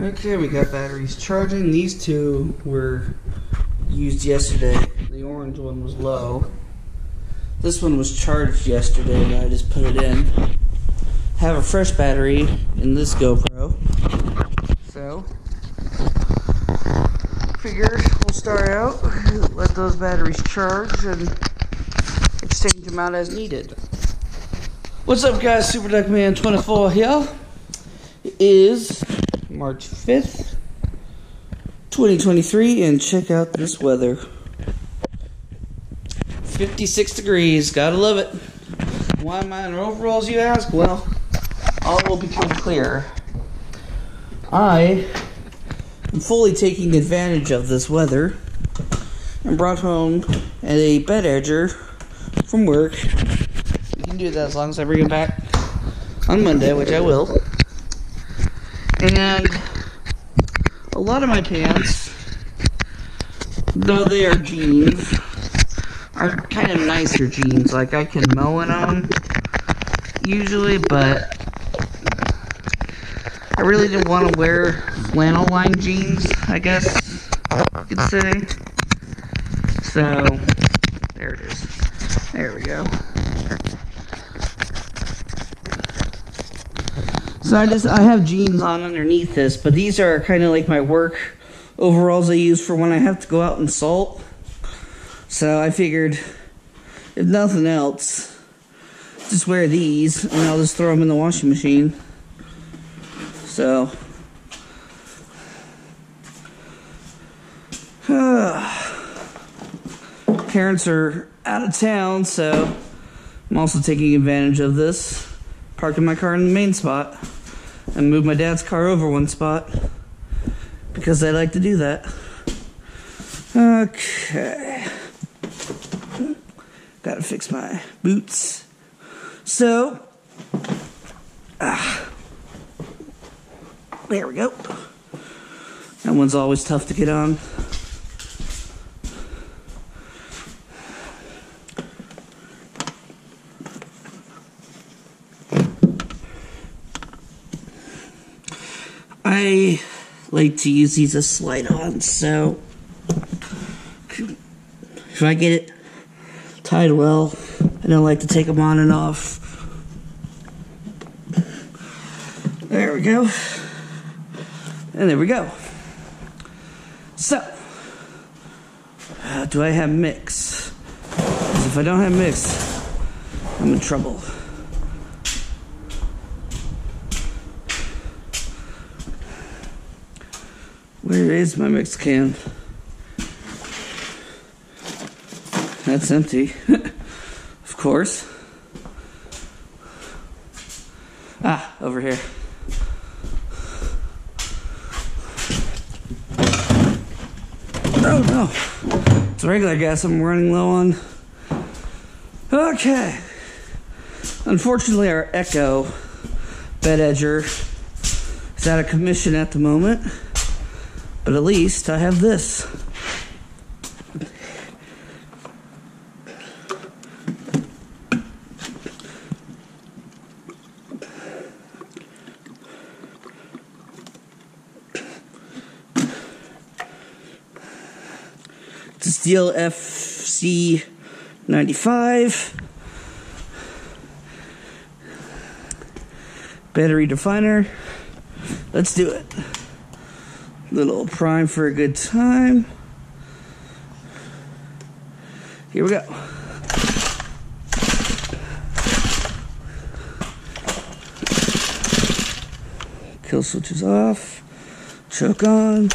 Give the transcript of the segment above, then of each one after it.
Okay, we got batteries charging. These two were used yesterday. The orange one was low. This one was charged yesterday and I just put it in. Have a fresh battery in this GoPro. So, figure we'll start out, let those batteries charge and exchange them out as needed. What's up guys, Super Duck Man 24 here. It is March 5th, 2023, and check out this weather. 56 degrees, gotta love it. Why am I in overalls, you ask? Well, all will become clear. I am fully taking advantage of this weather and brought home a bed edger from work. You can do that as long as I bring it back on Monday, which I will. And lot of my pants, though they are jeans, are kind of nicer jeans. Like I can mow in them usually, but I really didn't want to wear flannel lined jeans, I guess you could say. So, there it is. There we go. So I just I have jeans on underneath this, but these are kind of like my work overalls I use for when I have to go out and salt. So I figured, if nothing else, just wear these and I'll just throw them in the washing machine. So, parents are out of town, so I'm also taking advantage of this, parking my car in the main spot and move my dad's car over one spot because I like to do that. Okay. Gotta fix my boots. So, ah, there we go. That one's always tough to get on. I like to use these as slide on, so if I get it tied well, I don't like to take them on and off. There we go. And there we go. So, uh, do I have mix? If I don't have mix, I'm in trouble. Where is my mix can? That's empty. of course. Ah, over here. Oh no. It's regular gas I'm running low on. Okay. Unfortunately, our Echo bed edger is out of commission at the moment. But at least I have this. Stihl FC 95 bed redefiner. Let's do it. Little prime for a good time. Here we go. Kill switch is off. Choke on.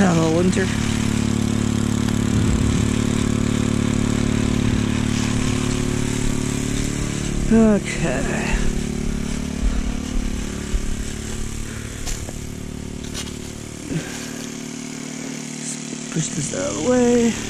Out of the winter. Okay. Push this out of the way.